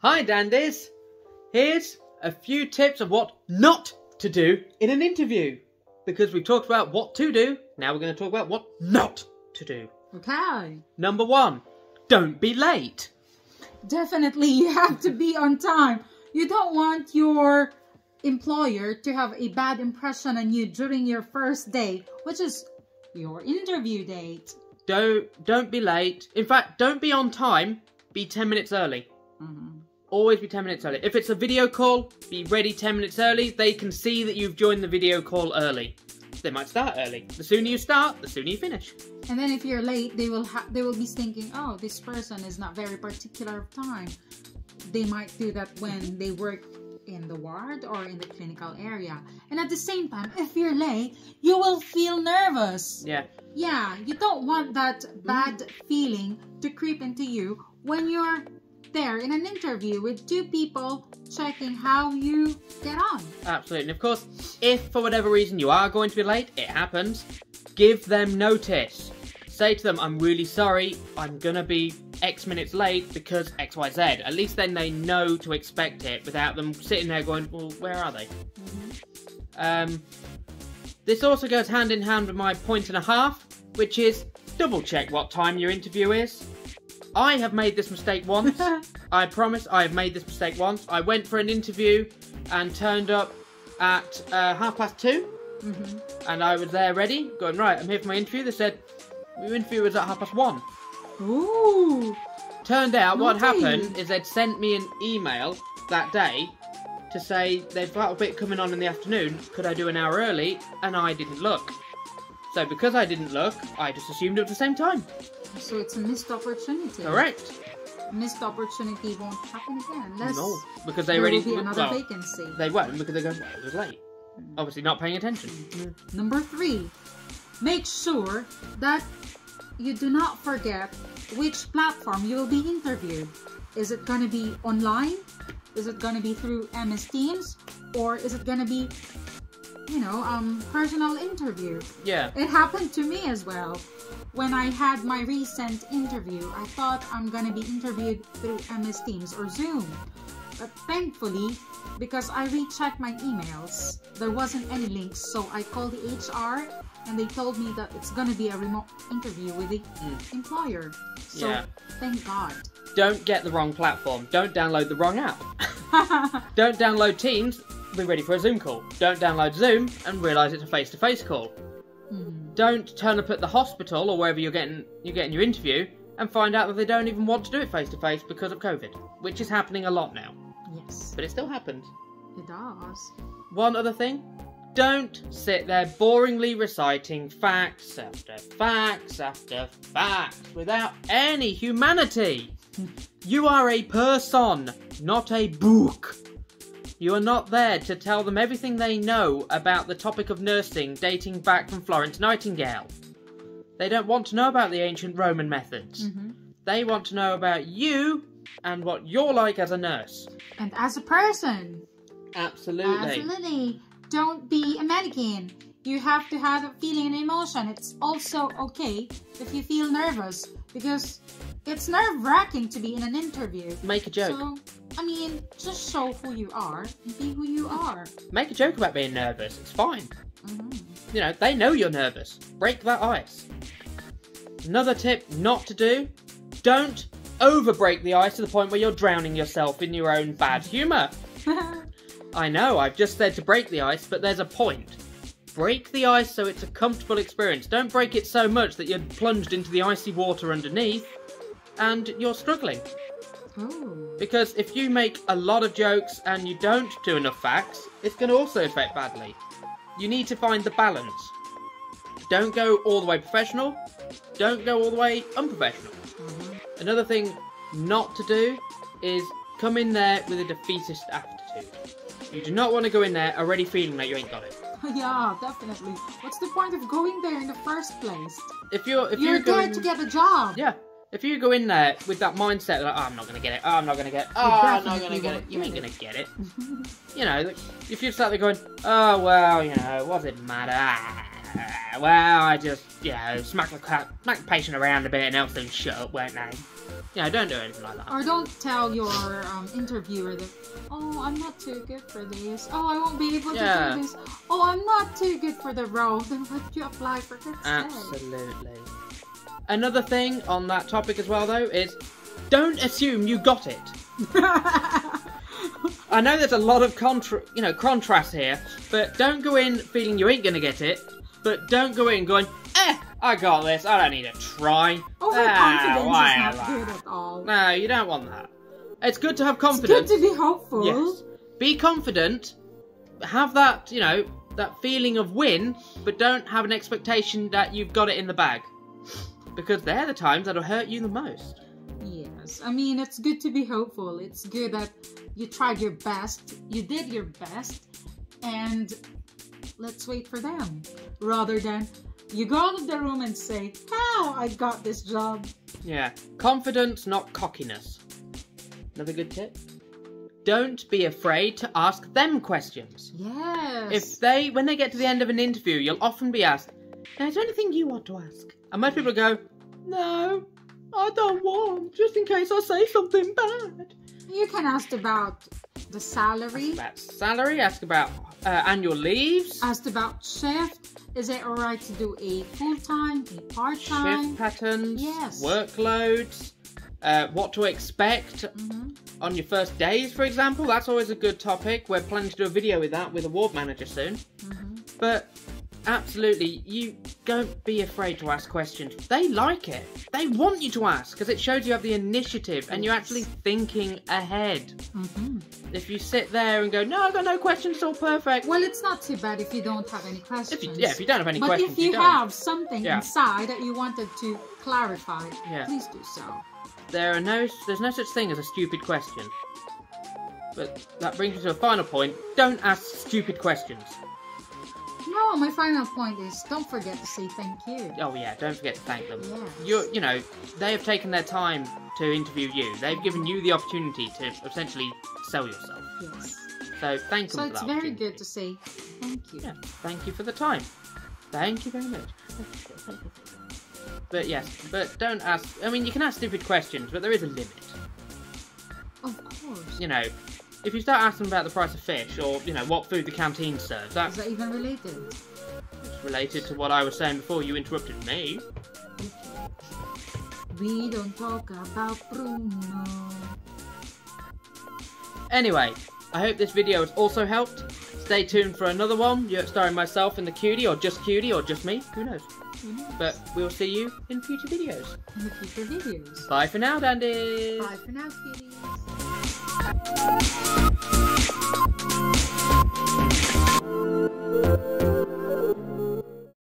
Hi, Dandies. Here's a few tips of what not to do in an interview. Because we've talked about what to do, now we're going to talk about what not to do. Okay. Number one, don't be late. Definitely, you have to be on time. You don't want your employer to have a bad impression on you during your first day, which is your interview date. Don't don't be late. In fact, don't be on time. Be 10 minutes early. Mhm. Always be 10 minutes early. If it's a video call, be ready 10 minutes early. They can see that you've joined the video call early. They might start early. The sooner you start, the sooner you finish. And then if you're late, they will ha- they will be thinking, oh, this person is not very particular of time. They might do that when they work in the ward or in the clinical area. And at the same time, if you're late, you will feel nervous. Yeah. Yeah, you don't want that bad feeling to creep into you when you're there in an interview with two people checking how you get on. Absolutely. And of course, if for whatever reason you are going to be late, it happens, give them notice. Say to them, I'm really sorry, I'm gonna be X minutes late because XYZ. At least then they know to expect it without them sitting there going, well, where are they? Um, this also goes hand in hand with my point and a half, which is double check what time your interview is. I have made this mistake once. I promise I have made this mistake once. I went for an interview and turned up at uh, half past 2 Mhm. and I was there ready, going, right, I'm here for my interview. They said, your interview was at half past 1. Ooh. Turned out what happened is they'd sent me an email that day to say they've got a bit coming on in the afternoon, could I do an hour early? And I didn't look. So because I didn't look, I just assumed it was the same time. So it's a missed opportunity. Correct. Missed opportunity won't happen again unless No, because they there already will be another well, vacancy. they won't because they go, well, it was late. Obviously not paying attention. Number three, make sure that you do not forget which platform you will be interviewed. Is it going to be online? Is it going to be through MS Teams? Or is it going to be, you know, um, personal interview? Yeah. It happened to me as well. When I had my recent interview, I thought I'm gonna be interviewed through MS Teams or Zoom. But thankfully, because I rechecked my emails, there wasn't any links, so I called the HR and they told me that it's gonna be a remote interview with the employer. So Yeah. thank God. Don't get the wrong platform. Don't download the wrong app. Don't download Teams, be ready for a Zoom call. Don't download Zoom and realise it's a face-to-face call. Hmm. Don't turn up at the hospital or wherever you're getting you're getting your interview and find out that they don't even want to do it face-to-face because of COVID, which is happening a lot now. Yes, But it still happens. it does. One other thing. Don't sit there boringly reciting facts after facts after facts without any humanity. You are a person, not a book. You are not there to tell them everything they know about the topic of nursing dating back from Florence Nightingale. They don't want to know about the ancient Roman methods. Mhm. They want to know about you and what you're like as a nurse. And as a person, Absolutely. Absolutely. Don't be a mannequin. You have to have a feeling and emotion. It's also okay if you feel nervous because it's nerve wracking to be in an interview. Make a joke. So, I mean, just show who you are and be who you are. Make a joke about being nervous. It's fine. Mhm. You know, they know you're nervous. Break that ice. Another tip not to do don't over break the ice to the point where you're drowning yourself in your own bad humour. I know, I've just said to break the ice, but there's a point. Break the ice so it's a comfortable experience. Don't break it so much that you're plunged into the icy water underneath and you're struggling. oh. Because if you make a lot of jokes and you don't do enough facts, it's going to also affect badly. You need to find the balance. Don't go all the way professional, don't go all the way unprofessional. Mhm. Another thing not to do is come in there with a defeatist attitude. You do not want to go in there already feeling that you ain't got it. yeah, definitely. What's the point of going there in the first place? If you're if You're you're going, there to get a job. yeah, if you go in there with that mindset like, oh, I'm not gonna get it, oh, I'm not gonna get it, oh, I'm not gonna get it, you ain't get gonna get it. you know, like, if you start there going, oh well, you know, what does it matter? Well, I just, you know, smack the, smack the patient around a bit and else they'll shut up, won't they? You know, don't do anything like that. Or don't tell your um, interviewer that, oh, I'm not too good for this. Oh, I won't be able to do this. Oh, I'm not too good for the role. Then why did you apply for instead? Absolutely. Another thing on that topic as well, though, is don't assume you got it. I know there's a lot of contra- you know, contrast here, but don't go in feeling you ain't gonna get it. But don't go in going, eh, I got this. I don't need to try. Overconfidence Ah, is not good at all. No, you don't want that. It's good to have It's good confidence. to be hopeful. Yes. Be confident. Have that, you know, that feeling of win, but don't have an expectation that you've got it in the bag. Because they're the times that'll hurt you the most. Yes, I mean it's good to be hopeful. It's good that you tried your best, you did your best, and let's wait for them. Rather than you go out of the room and say, "How I got this job." Yeah. Confidence, not cockiness. Another good tip. Don't be afraid to ask them questions. Yes. If they, when they get to the end of an interview, you'll often be asked, now, is there anything you want to ask? And most people go, no, I don't want, just in case I say something bad. you can ask about the salary, About salary, ask about uh, annual leaves, asked about shift. Is it alright to do a full time, a part time? shift patterns, Yes. workloads, uh, what to expect hmm on your first days, for example. That's always a good topic. We're planning to do a video with that with a ward manager soon. hmm But absolutely, you don't be afraid to ask questions. They like it. They want you to ask because it shows you have the initiative and you're actually thinking ahead. hmm If you sit there and go, "No, I've got no questions. It's all perfect." Well, it's not too bad if you don't have any questions. if you, yeah, if you don't have any but questions, But if you, don't. have something Yeah. inside that you wanted to clarify, Yeah. please do so. There are no, there's no such thing as a stupid question. But that brings me to a final point. Don't ask stupid questions. No, my final point is don't forget to say thank you. Oh yeah, don't forget to thank them. Yes. You're, you know, they have taken their time to interview you. They've given you the opportunity to essentially sell yourself. Yes. So thank them So it's very good to say thank you. Yeah, thank you for the time. Thank you very much. But yes, but don't ask. I mean, you can ask stupid questions, but there is a limit. Of course. You know, if you start asking about the price of fish or you know what food the canteen serves, that's that even related? It's related to what I was saying before you interrupted me. We don't talk about Bruno. Anyway, I hope this video has also helped. Stay tuned for another one, yeah, starring myself and the cutie, or just cutie, or just me, who knows. Who knows? But we'll see you in future videos. in the future videos. Bye for now, dandies! Bye for now, kitties. Música